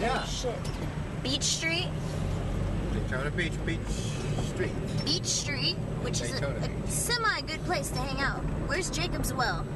Yeah. Shit. Beach Street, Daytona Beach, Beach Street. Beach Street, which is a, a semi good place to hang out. Where's Jacob's Well?